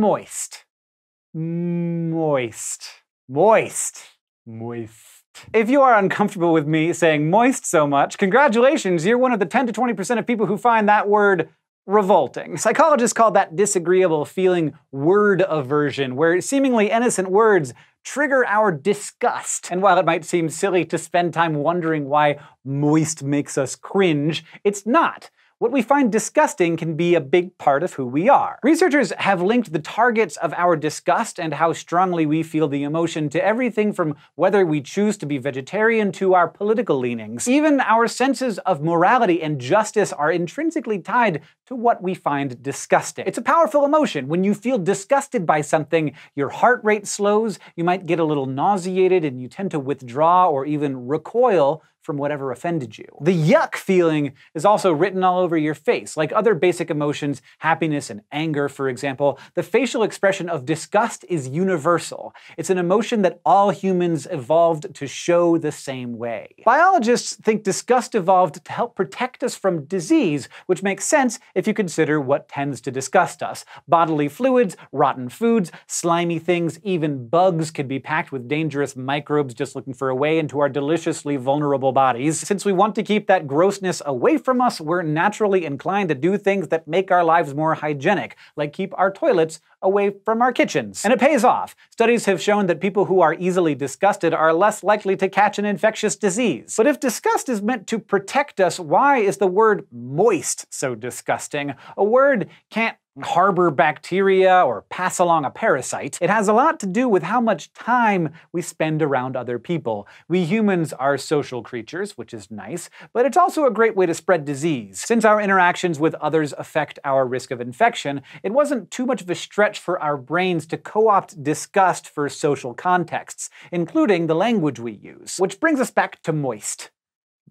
moist. Moist. Moist. Moist. If you are uncomfortable with me saying moist so much, congratulations, you're one of the 10 to 20% of people who find that word revolting. Psychologists call that disagreeable feeling word aversion, where seemingly innocent words trigger our disgust. And while it might seem silly to spend time wondering why moist makes us cringe, it's not what we find disgusting can be a big part of who we are. Researchers have linked the targets of our disgust and how strongly we feel the emotion to everything from whether we choose to be vegetarian to our political leanings. Even our senses of morality and justice are intrinsically tied to what we find disgusting. It's a powerful emotion. When you feel disgusted by something, your heart rate slows, you might get a little nauseated, and you tend to withdraw or even recoil from whatever offended you. The yuck feeling is also written all over your face. Like other basic emotions, happiness and anger, for example, the facial expression of disgust is universal. It's an emotion that all humans evolved to show the same way. Biologists think disgust evolved to help protect us from disease, which makes sense if you consider what tends to disgust us. Bodily fluids, rotten foods, slimy things, even bugs could be packed with dangerous microbes just looking for a way into our deliciously vulnerable bodies. Since we want to keep that grossness away from us, we're naturally inclined to do things that make our lives more hygienic, like keep our toilets away from our kitchens. And it pays off. Studies have shown that people who are easily disgusted are less likely to catch an infectious disease. But if disgust is meant to protect us, why is the word moist so disgusting? A word can't harbor bacteria or pass along a parasite. It has a lot to do with how much time we spend around other people. We humans are social creatures, which is nice, but it's also a great way to spread disease. Since our interactions with others affect our risk of infection, it wasn't too much of a stretch for our brains to co-opt disgust for social contexts, including the language we use. Which brings us back to moist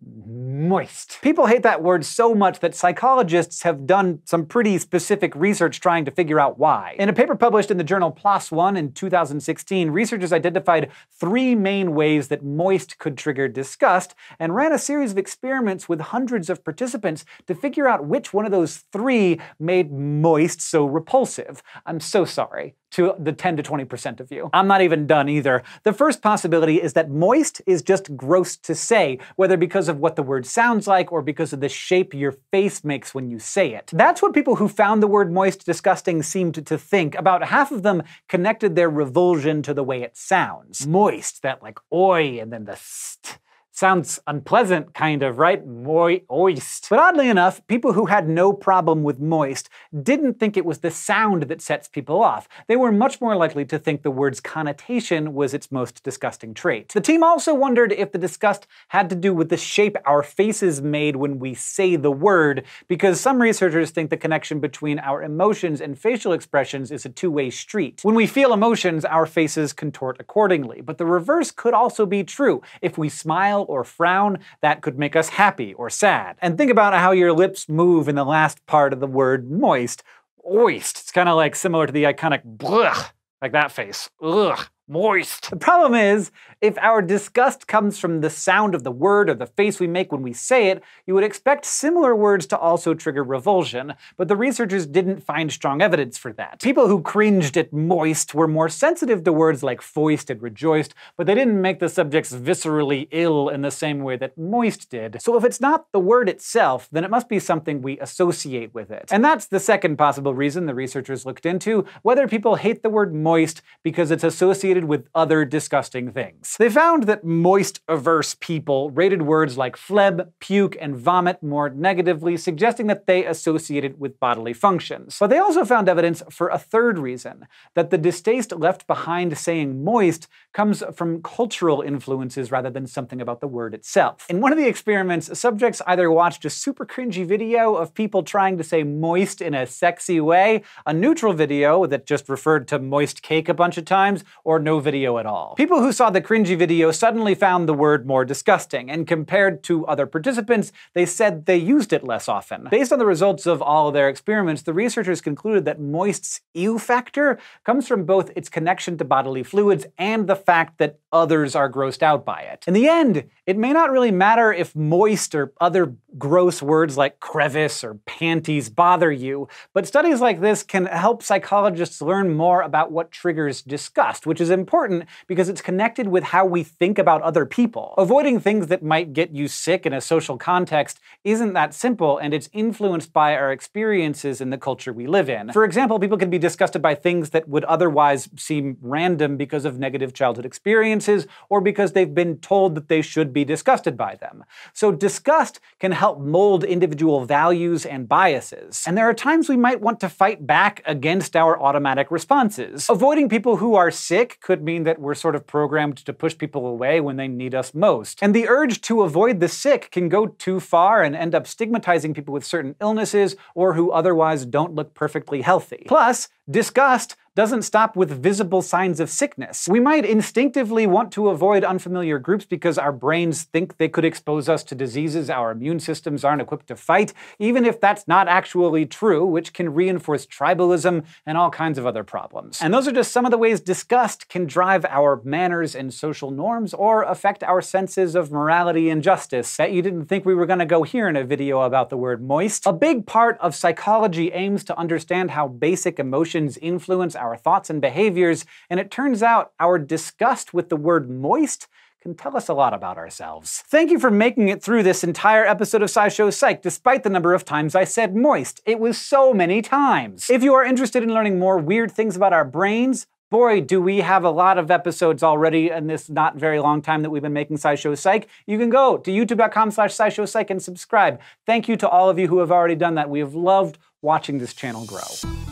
moist. People hate that word so much that psychologists have done some pretty specific research trying to figure out why. In a paper published in the journal PLOS One in 2016, researchers identified three main ways that moist could trigger disgust and ran a series of experiments with hundreds of participants to figure out which one of those three made moist so repulsive. I'm so sorry to the 10 to 20% of you. I'm not even done either. The first possibility is that moist is just gross to say, whether because of what the word sounds like or because of the shape your face makes when you say it. That's what people who found the word moist disgusting seemed to think. About half of them connected their revulsion to the way it sounds. Moist, that like oi and then the st Sounds unpleasant, kind of, right? Moist. But oddly enough, people who had no problem with moist didn't think it was the sound that sets people off. They were much more likely to think the word's connotation was its most disgusting trait. The team also wondered if the disgust had to do with the shape our faces made when we say the word, because some researchers think the connection between our emotions and facial expressions is a two-way street. When we feel emotions, our faces contort accordingly. But the reverse could also be true. If we smile or frown, that could make us happy or sad. And think about how your lips move in the last part of the word moist. Oist. It's kind of like similar to the iconic blech, like that face. Ugh moist. The problem is, if our disgust comes from the sound of the word or the face we make when we say it, you would expect similar words to also trigger revulsion, but the researchers didn't find strong evidence for that. People who cringed at moist were more sensitive to words like foist and rejoiced, but they didn't make the subjects viscerally ill in the same way that moist did. So if it's not the word itself, then it must be something we associate with it. And that's the second possible reason the researchers looked into, whether people hate the word moist because it's associated associated with other disgusting things. They found that moist-averse people rated words like phlegm, puke, and vomit more negatively, suggesting that they associated with bodily functions. But they also found evidence for a third reason, that the distaste left behind saying moist comes from cultural influences rather than something about the word itself. In one of the experiments, subjects either watched a super cringy video of people trying to say moist in a sexy way, a neutral video that just referred to moist cake a bunch of times, or no video at all. People who saw the cringy video suddenly found the word more disgusting, and compared to other participants, they said they used it less often. Based on the results of all of their experiments, the researchers concluded that moist's ew factor comes from both its connection to bodily fluids and the fact that others are grossed out by it. In the end, it may not really matter if moist or other gross words like crevice or panties bother you, but studies like this can help psychologists learn more about what triggers disgust, which is important because it's connected with how we think about other people. Avoiding things that might get you sick in a social context isn't that simple, and it's influenced by our experiences in the culture we live in. For example, people can be disgusted by things that would otherwise seem random because of negative childhood experiences or because they've been told that they should be disgusted by them. So disgust can help mold individual values and biases. And there are times we might want to fight back against our automatic responses. Avoiding people who are sick could mean that we're sort of programmed to push people away when they need us most. And the urge to avoid the sick can go too far and end up stigmatizing people with certain illnesses or who otherwise don't look perfectly healthy. Plus, disgust doesn't stop with visible signs of sickness. We might instinctively want to avoid unfamiliar groups because our brains think they could expose us to diseases our immune systems aren't equipped to fight, even if that's not actually true, which can reinforce tribalism and all kinds of other problems. And those are just some of the ways disgust can drive our manners and social norms or affect our senses of morality and justice. Bet you didn't think we were going to go here in a video about the word moist. A big part of psychology aims to understand how basic emotions influence our our thoughts and behaviors, and it turns out our disgust with the word moist can tell us a lot about ourselves. Thank you for making it through this entire episode of SciShow Psych, despite the number of times I said moist. It was so many times. If you are interested in learning more weird things about our brains, boy, do we have a lot of episodes already in this not very long time that we've been making SciShow Psych. You can go to youtube.com slash SciShow Psych and subscribe. Thank you to all of you who have already done that. We have loved watching this channel grow.